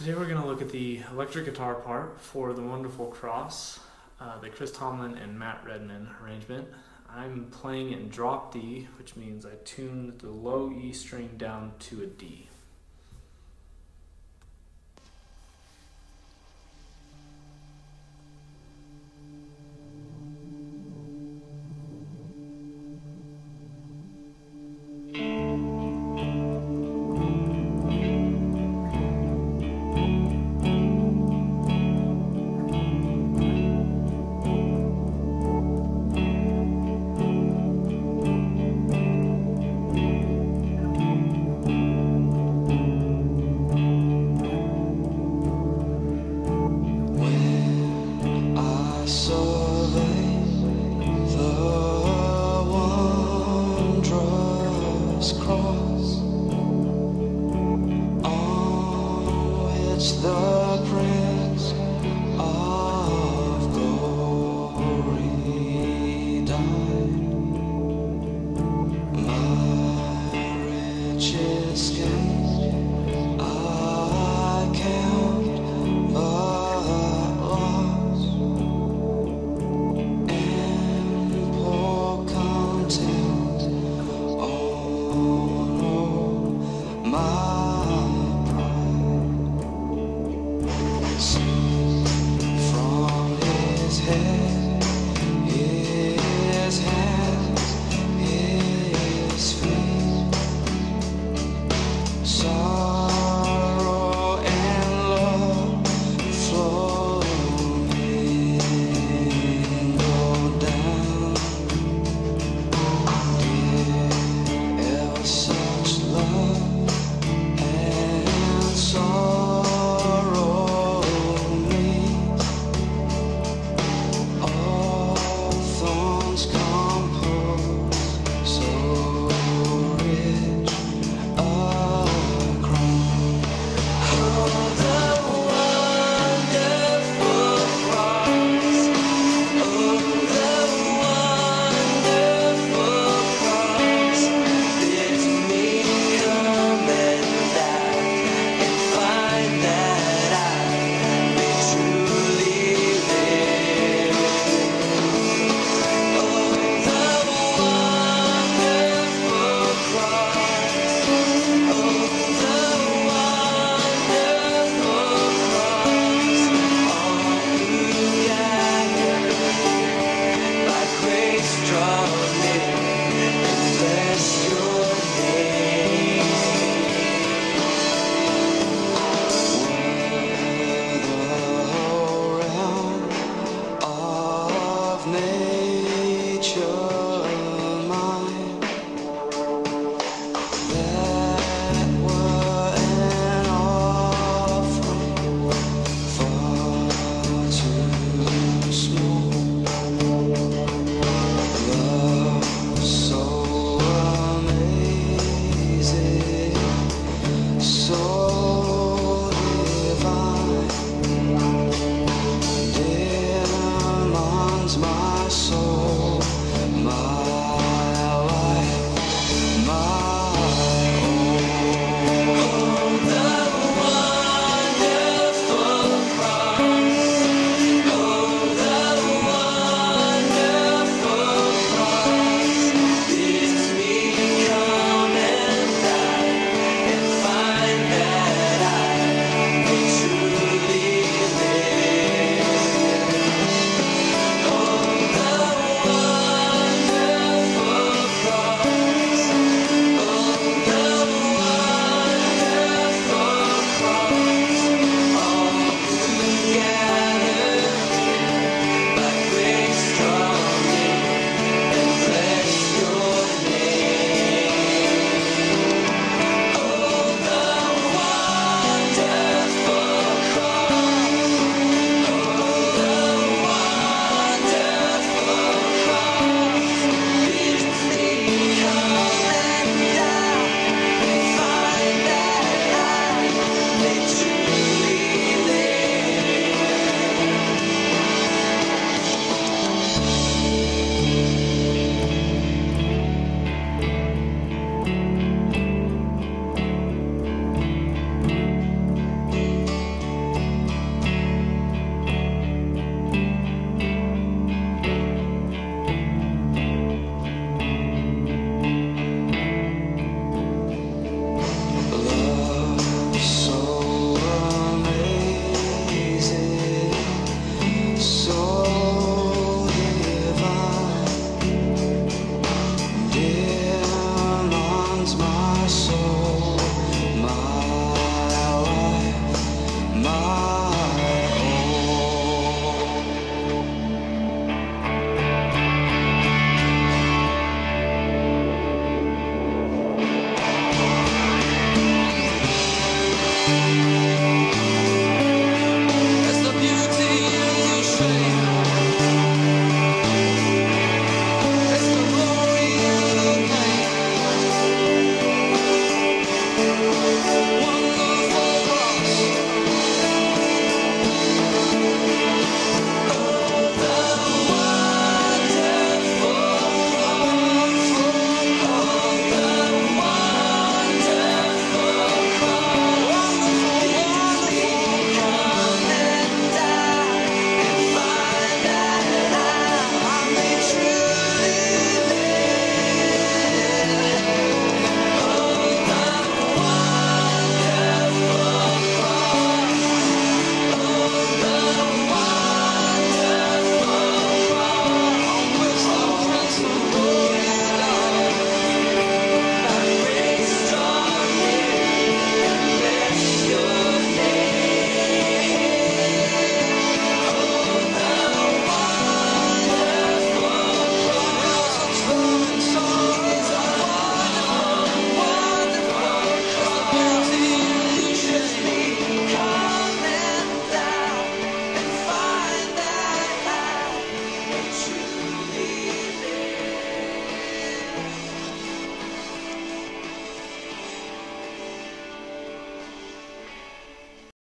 Today we're going to look at the electric guitar part for the Wonderful Cross, uh, the Chris Tomlin and Matt Redman arrangement. I'm playing in drop D, which means I tuned the low E string down to a D. cross